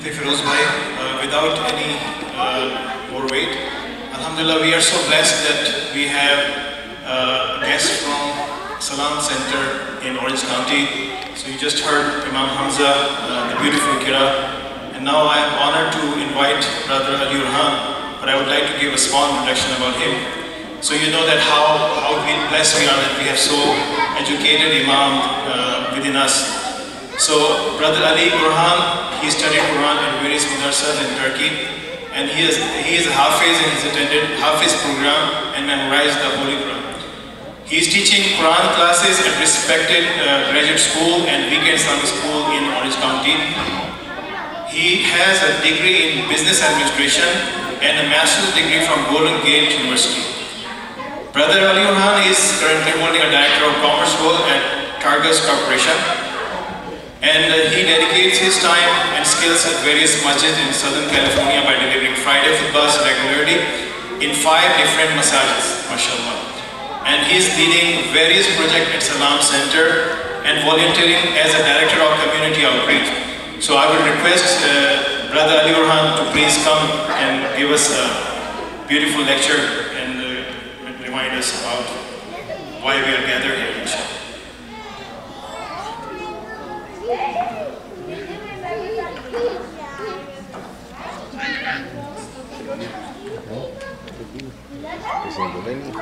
Feroz Bhai, uh, without any uh, more wait. Alhamdulillah, we are so blessed that we have uh, guests from Salam Center in Orange County. So you just heard Imam Hamza, uh, the beautiful Kira, and now I am honored to invite Brother Ali Orhan, but I would like to give a small introduction about him. So you know that how, how blessed we are that we have so educated Imam uh, within us. So Brother Ali Orhan, he studied Quran in various madrasas in Turkey and he is, he is a Hafiz and he's attended Hafiz program and memorized the Holy Quran. He is teaching Quran classes at respected uh, graduate school and weekend Islamic school in Orange County. He has a degree in business administration and a master's degree from Golden Gate University. Brother Ali Orhan is currently holding a Director of Commerce role at Targus Corporation and uh, he dedicates his time and skills at various masjids in Southern California by delivering Friday khutbahs regularly in five different masjids, mashallah. And he's leading various projects at Salam Center and volunteering as a director of community outreach. So I would request uh, Brother Ali Orhan to please come and give us a beautiful lecture and uh, remind us about why we are gathered here, Desenho do Lenin.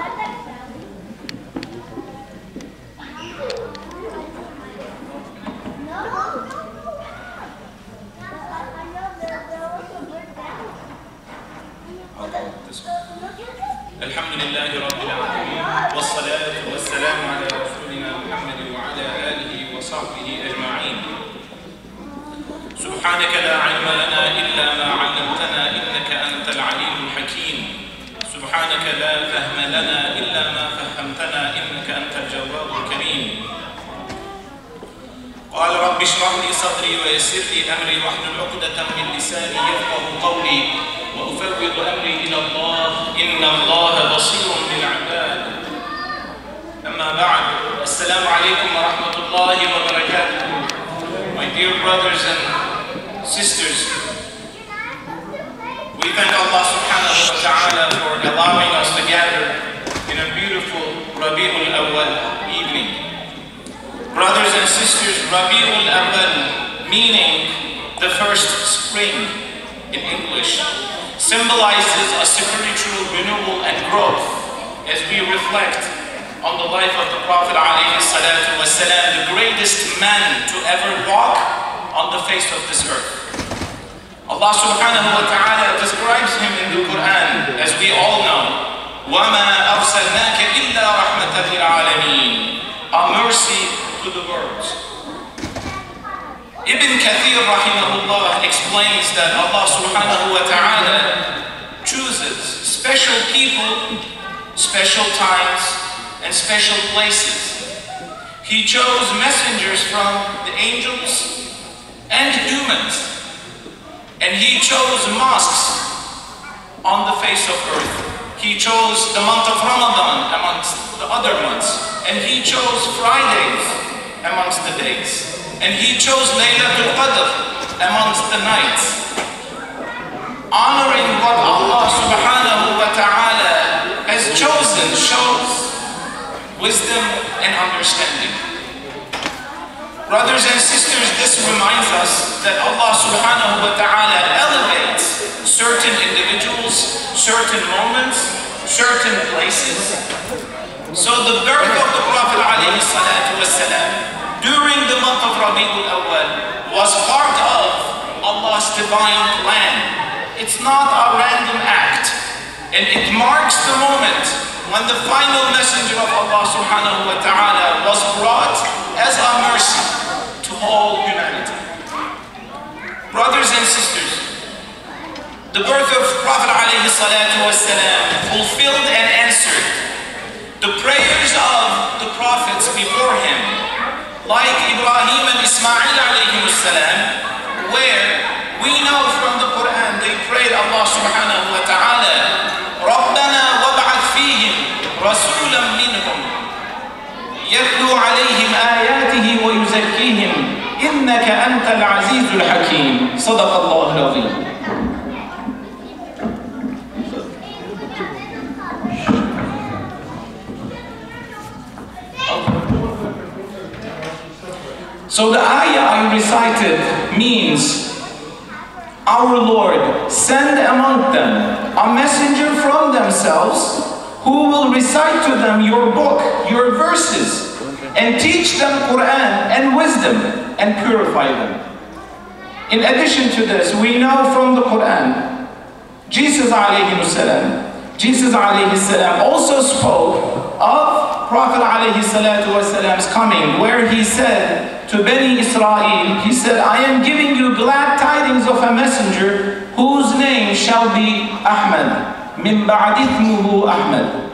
brothers and sisters, we thank Allah subhanahu wa ta'ala for allowing us to gather in a beautiful Rabi'ul Awwal evening. Brothers and sisters, Rabi'ul Awwal, meaning the first spring in English, symbolizes a spiritual renewal and growth as we reflect on the life of the Prophet ﷺ, the greatest man to ever walk on the face of this earth. Allah subhanahu wa ta'ala describes him in the Quran as we all know وَمَا أَرْسَلْنَاكَ إِلَّا رَحْمَةً لِلْعَالَمِينَ A mercy to the world. Ibn Kathir rahimahullah explains that Allah subhanahu wa ta'ala chooses special people, special times, and special places. He chose messengers from the angels and humans. And he chose mosques on the face of earth. He chose the month of Ramadan amongst the other months. And he chose Fridays amongst the days. And he chose Laylatul Qadr amongst the nights. Honoring what Allah subhanahu wa ta'ala has chosen shows wisdom and understanding. Brothers and sisters, this reminds us that Allah subhanahu wa ta'ala elevates certain individuals, certain moments, certain places. So the birth of the Prophet alayhi salatu during the month of Rabi'ul Awwal was part of Allah's divine plan. It's not a random act. And it marks the moment when the final messenger of Allah subhanahu wa ta'ala was brought as a mercy all humanity. Brothers and sisters, the birth of Prophet alayhi salatu wasalam fulfilled and answered the prayers of the prophets before him, like Ibrahim and Ismail alayhi salam, where we know from the Quran they prayed Allah subhanahu wa ta'ala, رَبَّنَا وَابْعَثْ فِيهِمْ رَسُولًا مِّنْهُمْ يَتْلُو عَلَيْهِمْ آيَاتِهِ وَيُزَكِّيهِمْ إِنَّكَ إنك أنت العزيز الحكيم صدق الله العظيم So the ayah I recited means our Lord send among them a messenger from themselves who will recite to them your book, your verses, and teach them Quran and wisdom and purify them. In addition to this, we know from the Quran, Jesus alayhi salam, Jesus alayhi salam also spoke of Prophet alayhi salatu wasalam's coming, where he said to Bani Israel, he said, I am giving you glad tidings of a messenger whose name shall be Ahmad. Min ba'dithmuhu Ahmad.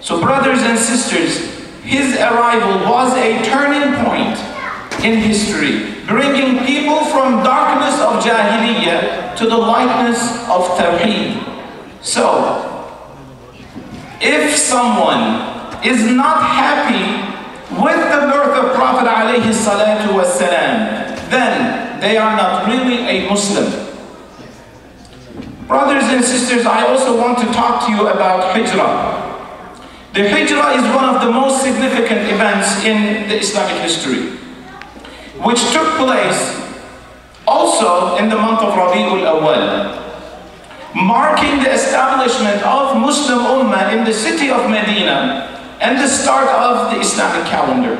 So brothers and sisters, his arrival was a turning point in history, bringing people from darkness of Jahiliyyah to the lightness of Tawheed. So, if someone is not happy with the birth of Prophet alayhi then they are not really a Muslim. Brothers and sisters, I also want to talk to you about Hijrah. The Hijrah is one of the most significant events in the Islamic history, which took place also in the month of Rabi'ul Awal, marking the establishment of Muslim Ummah in the city of Medina and the start of the Islamic calendar.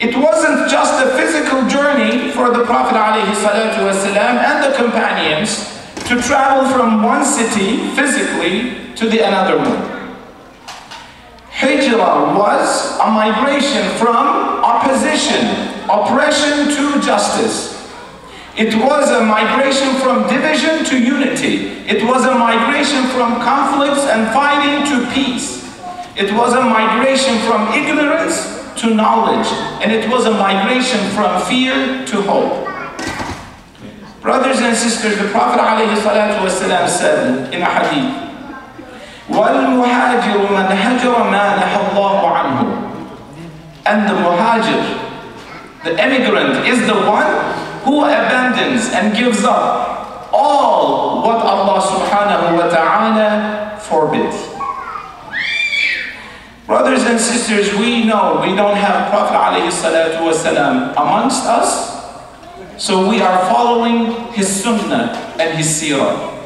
It wasn't just a physical journey for the Prophet ﷺ and the companions to travel from one city physically to the another one. Hijrah was a migration from opposition, oppression to justice. It was a migration from division to unity. It was a migration from conflicts and fighting to peace. It was a migration from ignorance to knowledge. And it was a migration from fear to hope. Brothers and sisters, the Prophet ﷺ said in a hadith, وَالْمُهَاجِرُ مَنْ هَجَرَ مَا نَهَى اللَّهُ عَنْهُ And the muhajir, the emigrant, is the one who abandons and gives up all what Allah subhanahu wa ta'ala forbids. Brothers and sisters, we know we don't have Prophet alayhi salatu wasalam amongst us, so we are following his sunnah and his seerah.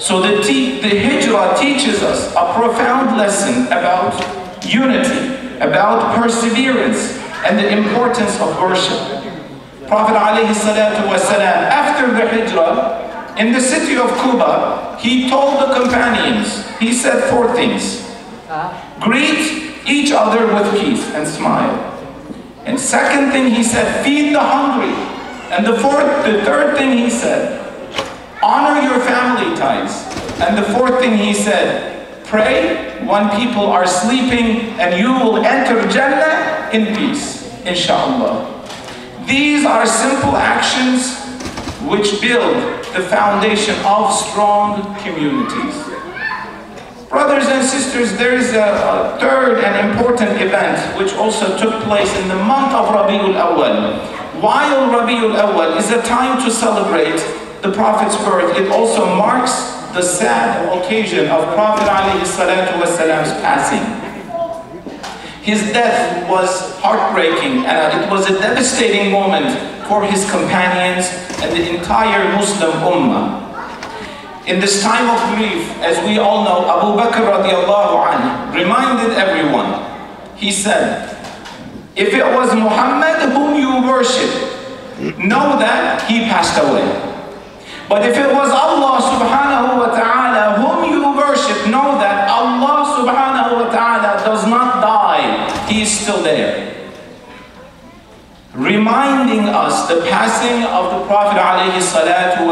So the, te- the hijrah teaches us a profound lesson about unity, about perseverance, and the importance of worship. Prophet wasalam, after the hijrah, in the city of Quba, he told the companions, he said four things. Greet each other with peace and smile. And second thing he said, feed the hungry. And the fourth, the third thing he said, honor your family ties. And the fourth thing he said, pray when people are sleeping and you will enter Jannah in peace, inshallah. These are simple actions which build the foundation of strong communities. Brothers and sisters, there is a, a, third and important event which also took place in the month of Rabiul Awwal. While Rabiul Awwal is a time to celebrate the Prophet's birth, it also marks the sad occasion of Prophet Wasallam's passing. His death was heartbreaking and it was a devastating moment for his companions and the entire Muslim Ummah. In this time of grief, as we all know, Abu Bakr radiallahu anh reminded everyone, he said, if it was Muhammad whom you worship, know that he passed away. But if it was Allah subhanahu wa ta'ala whom you worship, know that Allah subhanahu wa ta'ala does not die. He is still there. Reminding us the passing of the Prophet alayhi salatu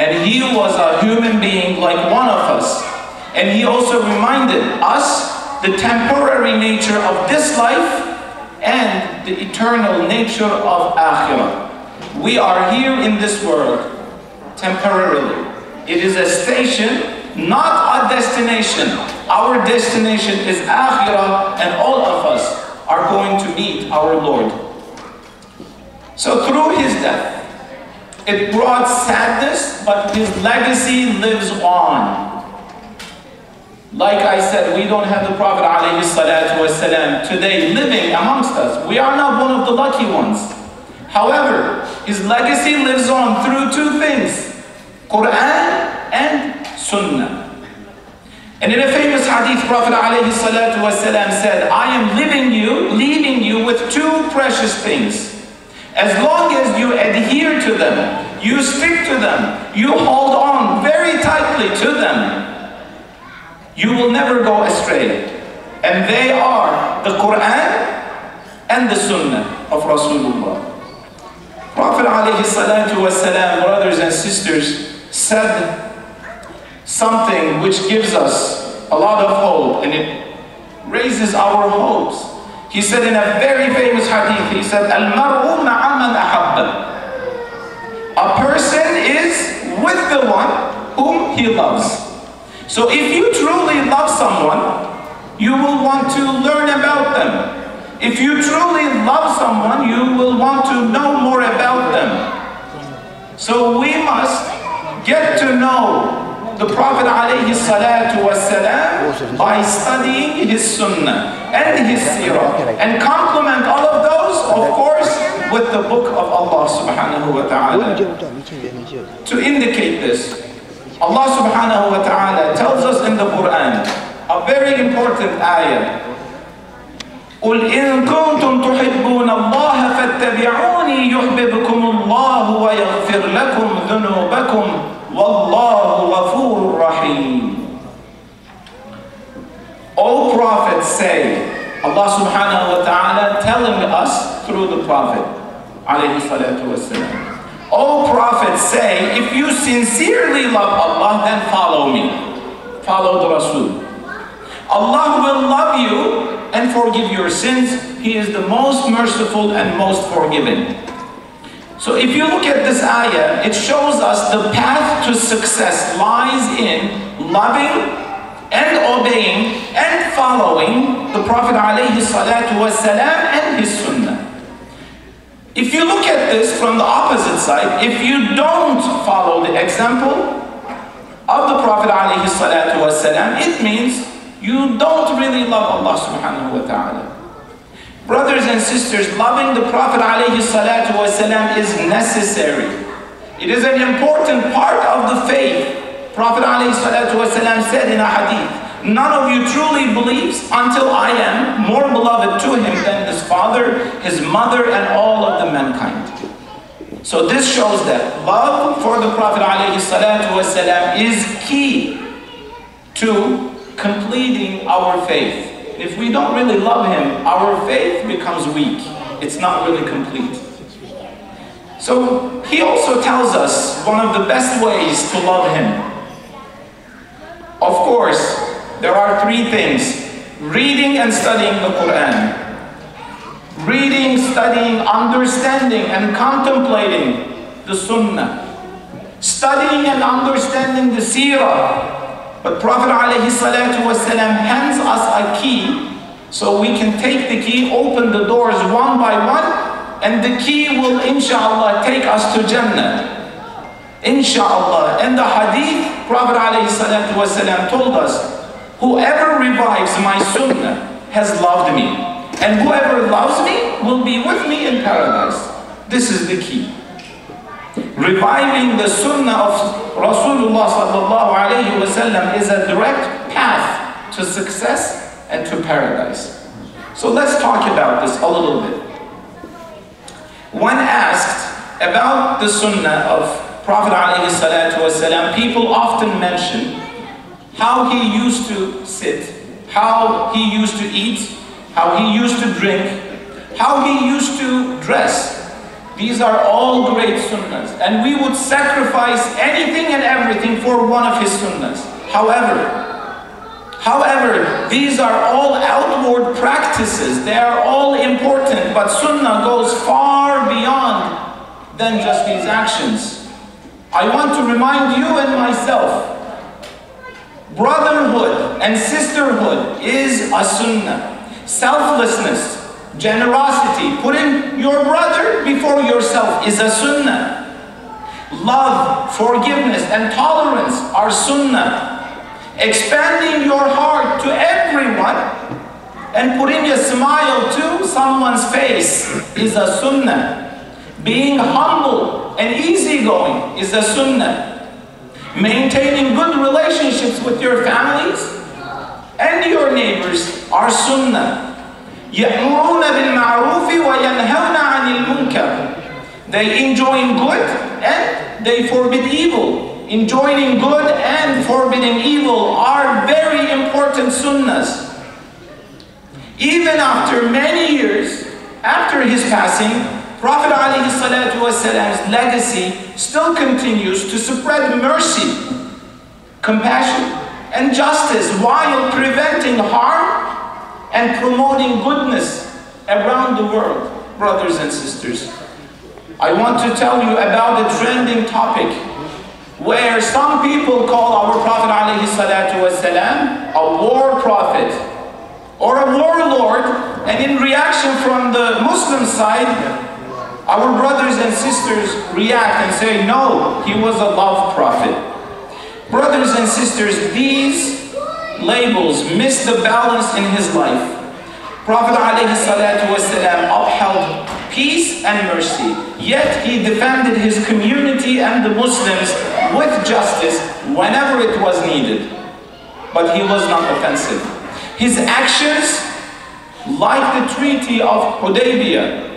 and he was a human being like one of us. And he also reminded us the temporary nature of this life and the eternal nature of akhirah. We are here in this world temporarily. It is a station, not a destination. Our destination is akhirah and all of us are going to meet our Lord. So through his death, it brought sadness, but his legacy lives on. Like I said, we don't have the Prophet ﷺ today living amongst us. We are not one of the lucky ones. However, his legacy lives on through two things Quran and Sunnah. And in a famous hadith, Prophet ﷺ said, I am leaving you, leaving you with two precious things. As long as you adhere to them, you stick to them, you hold on very tightly to them, you will never go astray. And they are the Quran and the Sunnah of Rasulullah. Prophet والسلام, brothers and sisters, said something which gives us a lot of hope and it raises our hopes. He said in a very famous hadith, he said, Al-mar'u ma'aman ahabba. A person is with the one whom he loves. So if you truly love someone, you will want to learn about them. If you truly love someone, you will want to know more about them. So we must get to know the Prophet والسلام, by studying his sunnah and his seerah and complement all of those, of course, with the book of Allah subhanahu wa ta'ala. To indicate this, Allah subhanahu wa ta'ala tells us in the Quran a very important ayah. قل إن كنتم تحبون الله فاتبعوني يحببكم الله ويغفر لكم ذنوبكم والله غفور رحيم O Prophet say, Allah subhanahu wa ta'ala telling us through the Prophet alayhi salatu wasalam. O Prophet, say, if you sincerely love Allah, then follow me. Follow the Rasul. Allah will love you and forgive your sins. He is the most merciful and most forgiving. So if you look at this ayah, it shows us the path to success lies in loving and obeying and following the Prophet ﷺ and his sunnah. If you look at this from the opposite side, if you don't follow the example of the Prophet ﷺ, it means you don't really love Allah subhanahu wa ta'ala. Brothers and sisters, loving the Prophet alayhi salatu wasalam is necessary. It is an important part of the faith. Prophet alayhi salatu wasalam said in a hadith, none of you truly believes until I am more beloved to him than his father, his mother, and all of the mankind. So this shows that love for the Prophet alayhi salatu wasalam is key to completing our faith. If we don't really love him, our faith becomes weak. It's not really complete. So he also tells us one of the best ways to love him. Of course, there are three things. Reading and studying the Quran. Reading, studying, understanding, and contemplating the Sunnah. Studying and understanding the Seerah. But Prophet ﷺ hands us a key so we can take the key, open the doors one by one, and the key will inshallah take us to Jannah. Inshallah. In the hadith, Prophet ﷺ told us, Whoever revives my sunnah has loved me. And whoever loves me will be with me in paradise. This is the key. Reviving the sunnah of Rasulullah is a direct path to success and to paradise. So let's talk about this a little bit. When asked about the sunnah of Prophet alayhi salatu people often mention how he used to sit, how he used to eat, how he used to drink, how he used to dress. These are all great sunnahs. And we would sacrifice anything and everything for one of his sunnahs. However, However, these are all outward practices. They are all important, but sunnah goes far beyond than just these actions. I want to remind you and myself Brotherhood and sisterhood is a sunnah. Selflessness, generosity, putting your brother before yourself is a sunnah. Love, forgiveness, and tolerance are sunnah. Expanding your heart to everyone and putting a smile to someone's face is a sunnah. Being humble and easygoing is a sunnah. Maintaining good relationships with your families and your neighbors are sunnah. يأمرون بالمعروف وينهون عن المنكر. They enjoin good and they forbid evil. Enjoining good and forbidding evil are very important sunnahs. Even after many years after his passing, Prophet ﷺ's legacy still continues to spread mercy, compassion, and justice while preventing harm and promoting goodness around the world, brothers and sisters. I want to tell you about a trending topic where some people call our Prophet ﷺ a war prophet or a warlord, and in reaction from the Muslim side, our brothers and sisters react and say, no, he was a love prophet. Brothers and sisters, these labels miss the balance in his life. Prophet ﷺ upheld peace and mercy, yet he defended his community and the Muslims with justice whenever it was needed. But he was not offensive. His actions, like the Treaty of Hudaybiyah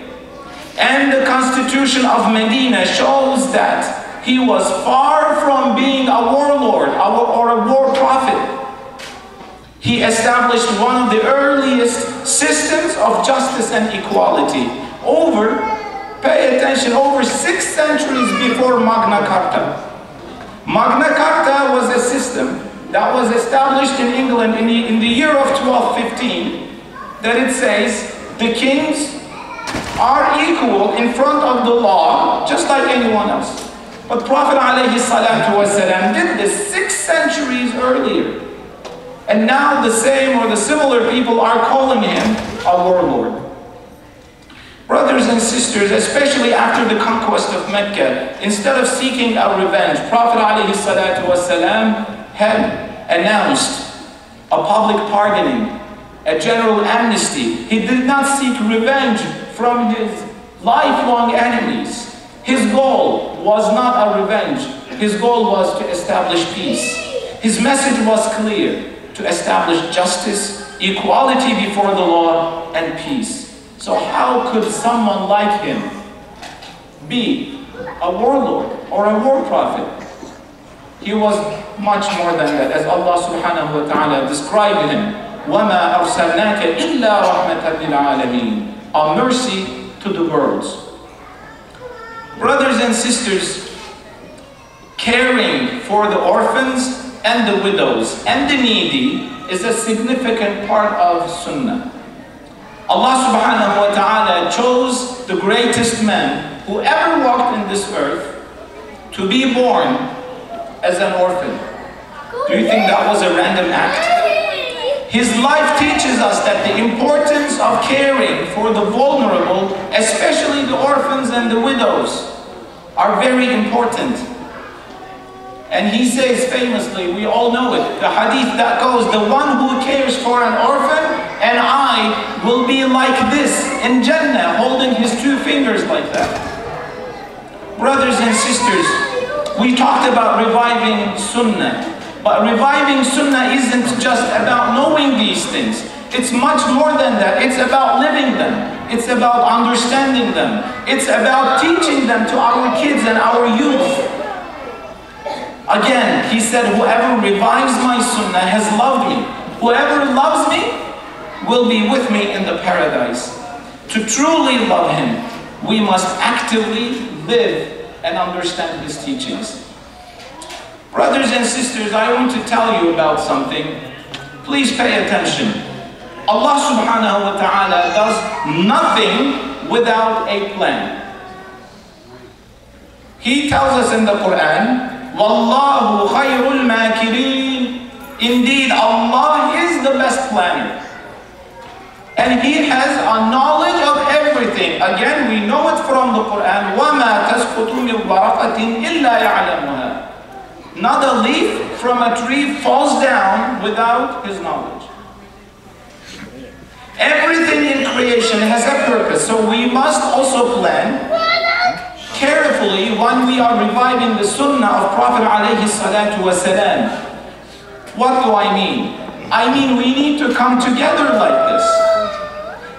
and the Constitution of Medina, shows that he was far from being a warlord or a war prophet. He established one of the earliest systems of justice and equality over, pay attention, over six centuries before Magna Carta. Magna Carta was a system that was established in England in the, in the year of 1215 that it says the kings are equal in front of the law just like anyone else. But Prophet ﷺ did this six centuries earlier. And now the same or the similar people are calling him a warlord. Brothers and sisters, especially after the conquest of Mecca, instead of seeking a revenge, Prophet ﷺ had announced a public pardoning, a general amnesty. He did not seek revenge from his lifelong enemies. His goal was not a revenge. His goal was to establish peace. His message was clear to establish justice, equality before the law, and peace. So how could someone like him be a warlord or a war prophet? He was much more than that, as Allah subhanahu wa ta'ala described him. وَمَا أَرْسَلْنَاكَ إِلَّا رَحْمَةً لِلْعَالَمِينَ A mercy to the worlds. Brothers and sisters, caring for the orphans and the widows and the needy is a significant part of Sunnah. Allah subhanahu wa ta'ala chose the greatest man who ever walked in this earth to be born as an orphan. Do you think that was a random act? His life teaches us that the importance of caring for the vulnerable, especially the orphans and the widows, are very important. And he says famously, we all know it, the hadith that goes, the one who cares for an orphan and I will be like this in Jannah, holding his two fingers like that. Brothers and sisters, we talked about reviving Sunnah. But reviving Sunnah isn't just about knowing these things. It's much more than that. It's about living them. It's about understanding them. It's about teaching them to our kids and our youth. Again, he said, whoever revives my sunnah has loved me. Whoever loves me will be with me in the paradise. To truly love him, we must actively live and understand his teachings. Brothers and sisters, I want to tell you about something. Please pay attention. Allah subhanahu wa ta'ala does nothing without a plan. He tells us in the Quran, Wallahu khayrul makirin. Indeed, Allah is the best planner. And he has a knowledge of everything. Again, we know it from the Quran. وَمَا تَسْقُطُ مِنْ وَرَقَةٍ إِلَّا يَعْلَمُهَا Not a leaf from a tree falls down without his knowledge. Everything in creation has a purpose, so we must also plan carefully when we are reviving the sunnah of Prophet alayhi salatu wasalam. What do I mean? I mean we need to come together like this.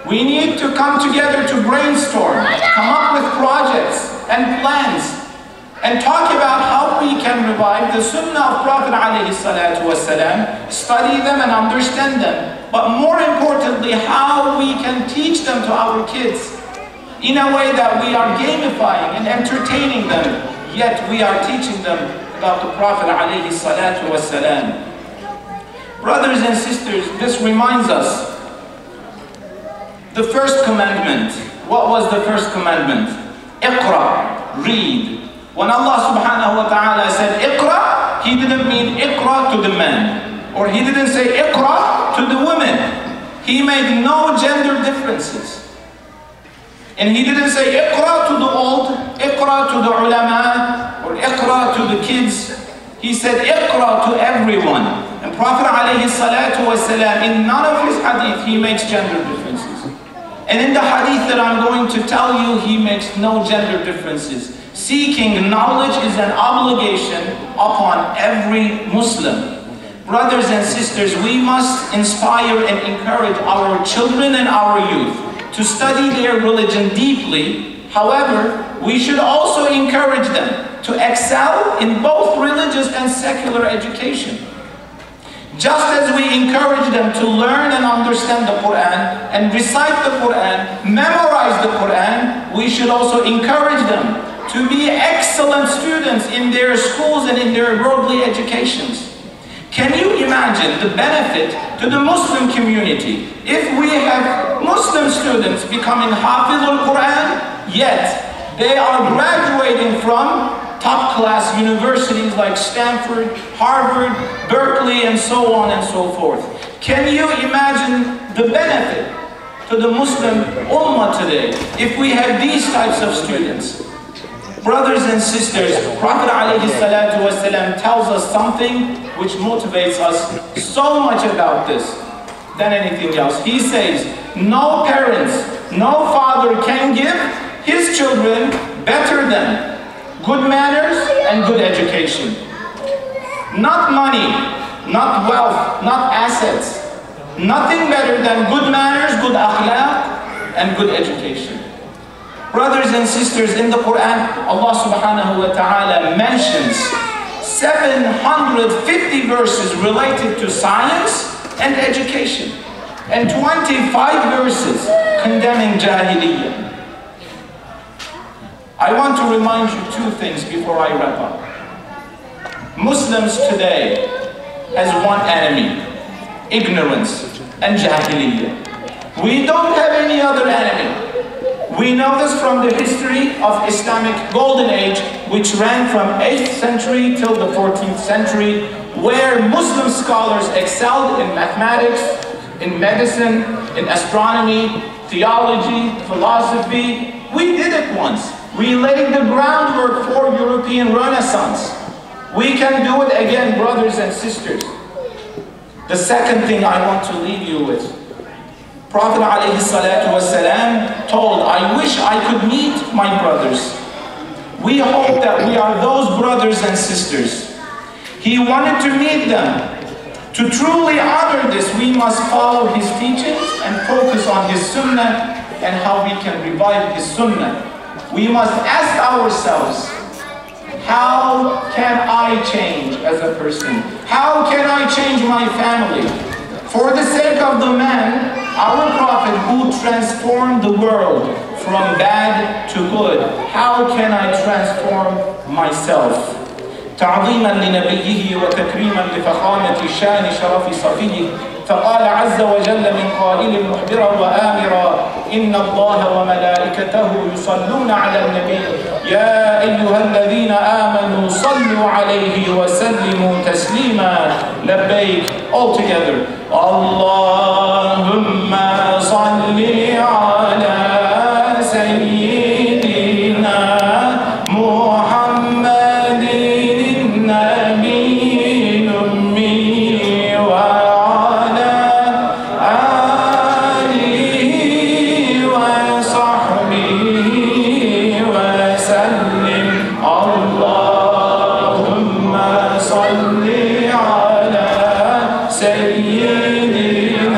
We need to come together to brainstorm, come up with projects and plans, and talk about how we can revive the sunnah of Prophet alayhi salatu wasalam, study them and understand them, but more importantly, how we can teach them to our kids in a way that we are gamifying and entertaining them, yet we are teaching them about the Prophet. Brothers and sisters, this reminds us the first commandment. What was the first commandment? Iqra, read. When Allah subhanahu wa ta'ala said Iqra, He didn't mean Iqra to the men. Or He didn't say Iqra to the women. He made no gender differences. And he didn't say Iqra to the old, Iqra to the ulama, or Iqra to the kids. He said Iqra to everyone. And Prophet wasalam, in none of his hadith, he makes gender differences. And in the hadith that I'm going to tell you, he makes no gender differences. Seeking knowledge is an obligation upon every Muslim. Brothers and sisters, we must inspire and encourage our children and our youth to study their religion deeply. However, we should also encourage them to excel in both religious and secular education. Just as we encourage them to learn and understand the Quran and recite the Quran, memorize the Quran, we should also encourage them to be excellent students in their schools and in their worldly educations. Imagine the benefit to the Muslim community if we have Muslim students becoming Hafiz al-Quran, yet they are graduating from top class universities like Stanford, Harvard, Berkeley, and so on and so forth. Can you imagine the benefit to the Muslim Ummah today if we have these types of students? Brothers and sisters, Prophet ﷺ tells us something which motivates us so much about this than anything else. He says, no parents, no father can give his children better than good manners and good education. Not money, not wealth, not assets. Nothing better than good manners, good akhlaq, and good education. Brothers and sisters, in the Quran, Allah subhanahu wa ta'ala mentions 750 verses related to science and education, and 25 verses condemning Jahiliyyah. I want to remind you two things before I wrap up. Muslims today has one enemy, ignorance and Jahiliyyah. We don't have any other enemy. We know this from the history of Islamic Golden Age, which ran from 8th century till the 14th century, where Muslim scholars excelled in mathematics, in medicine, in astronomy, theology, philosophy. We did it once. We laid the groundwork for European Renaissance. We can do it again, brothers and sisters. The second thing I want to leave you with Prophet ﷺ told, I wish I could meet my brothers. We hope that we are those brothers and sisters. He wanted to meet them. To truly honor this, we must follow his teachings and focus on his sunnah and how we can revive his sunnah. We must ask ourselves, how can I change as a person? How can I change my family? For the sake of the man our Prophet who transformed the world from bad to good, how can I transform myself? تعظيما لنبيه وتكريما لفخامة شان شرف صفيه فقال عز وجل من قائل مخبرا وآمرا إن الله وملائكته يصلون على النبي. يا أيها الذين آمنوا صلوا عليه وسلموا تسليما. لبيك all together. اللهم صل على Savior.